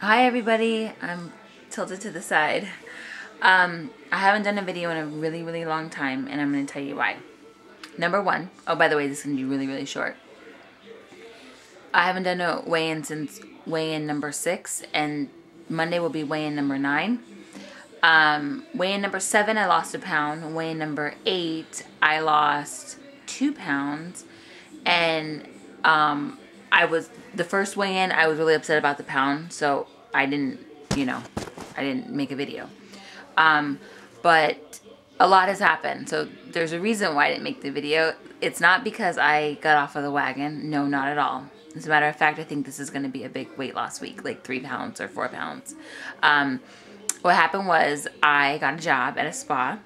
Hi everybody, I'm tilted to the side. Um, I haven't done a video in a really, really long time and I'm going to tell you why. Number one, oh by the way, this is going to be really, really short. I haven't done a weigh-in since weigh-in number six and Monday will be weigh-in number nine. Um, weigh-in number seven, I lost a pound. Weigh-in number eight, I lost two pounds. And um, I was, the first weigh-in, I was really upset about the pound. So I didn't, you know, I didn't make a video. Um, but a lot has happened. So there's a reason why I didn't make the video. It's not because I got off of the wagon. No, not at all. As a matter of fact, I think this is going to be a big weight loss week, like three pounds or four pounds. Um, what happened was I got a job at a spa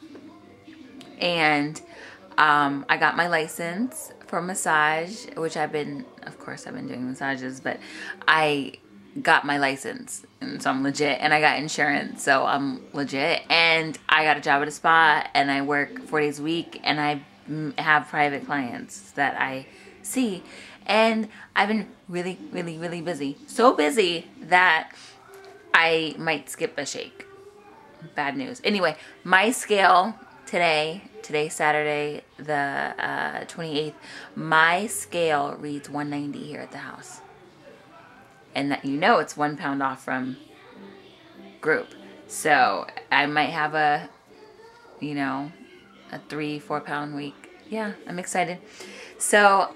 and um, I got my license for massage, which I've been, of course, I've been doing massages, but I got my license and so I'm legit and I got insurance so I'm legit. And I got a job at a spa and I work four days a week and I have private clients that I see. And I've been really really really busy. So busy that I might skip a shake. Bad news. Anyway my scale today today Saturday the uh, 28th my scale reads 190 here at the house and that you know it's one pound off from group. So I might have a, you know, a three, four pound week. Yeah, I'm excited. So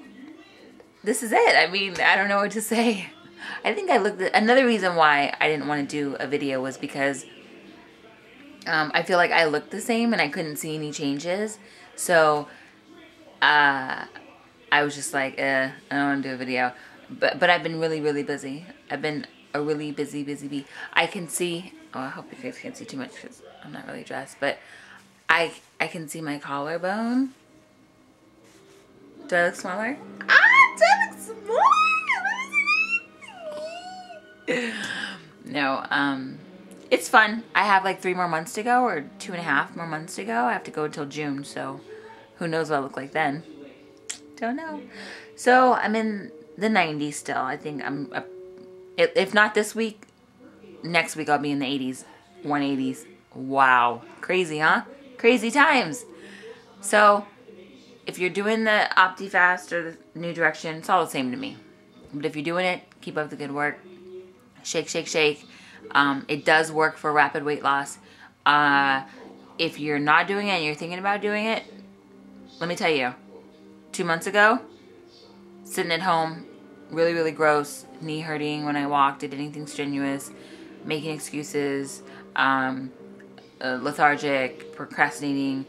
this is it. I mean, I don't know what to say. I think I looked at, another reason why I didn't want to do a video was because um, I feel like I looked the same and I couldn't see any changes. So uh, I was just like, eh, I don't want to do a video but but I've been really really busy. I've been a really busy busy bee. I can see. Oh, I hope you guys can't see too much because I'm not really dressed, but I I can see my collarbone. Do I look smaller? Ah, do I look smaller? no, um, it's fun. I have like three more months to go, or two and a half more months to go. I have to go until June, so who knows what I look like then. Don't know. So I'm in the 90s still. I think I'm, a, if not this week, next week I'll be in the 80s, 180s. Wow. Crazy, huh? Crazy times. So, if you're doing the OptiFast or the New Direction, it's all the same to me. But if you're doing it, keep up the good work. Shake, shake, shake. Um, it does work for rapid weight loss. Uh, if you're not doing it and you're thinking about doing it, let me tell you, two months ago, sitting at home, really, really gross, knee hurting when I walked, did anything strenuous, making excuses, um, uh, lethargic, procrastinating,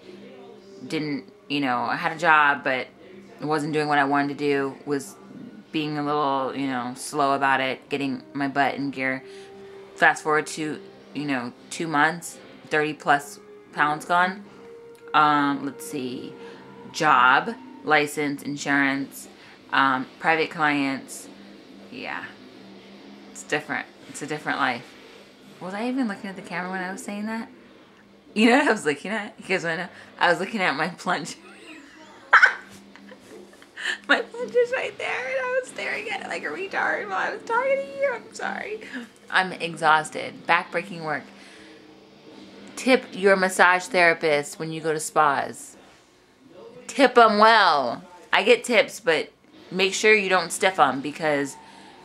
didn't, you know, I had a job, but wasn't doing what I wanted to do, was being a little, you know, slow about it, getting my butt in gear. Fast forward to, you know, two months, 30 plus pounds gone. Um, let's see, job, license, insurance, um, private clients, yeah, it's different. It's a different life. Was I even looking at the camera when I was saying that? You know what I was looking at? Because when I was looking at my plunge, my plunge is right there, and I was staring at it like a retard while I was talking to you. I'm sorry. I'm exhausted. Backbreaking work. Tip your massage therapist when you go to spas. Tip them well. I get tips, but make sure you don't stiff them because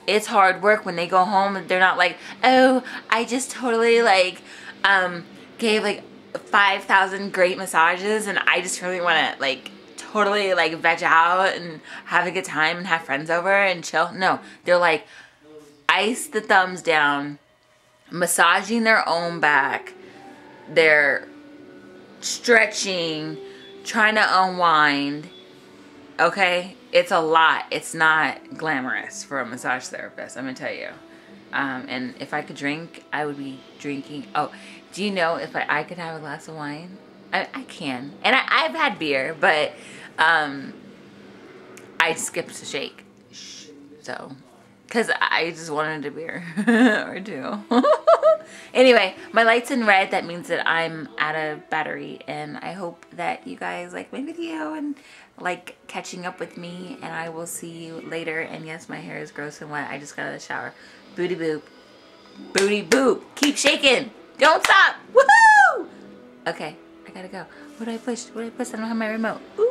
it's hard work when they go home and they're not like, oh, I just totally like um, gave like 5,000 great massages and I just really want to like totally like veg out and have a good time and have friends over and chill. No, they're like ice the thumbs down, massaging their own back. They're stretching, trying to unwind. Okay? it's a lot. It's not glamorous for a massage therapist, I'm going to tell you. Um, and if I could drink, I would be drinking. Oh, do you know if I, I could have a glass of wine? I, I can. And I, I've had beer, but um, I skipped a shake. So, because I just wanted a beer or two. anyway, my light's in red. That means that I'm out of battery. And I hope that you guys like my video and like catching up with me and I will see you later and yes my hair is gross and wet I just got out of the shower booty boop Booty boop. Keep shaking. Don't stop. Woohoo! Okay, I gotta go. What do I push? What do I push? I don't have my remote. Ooh.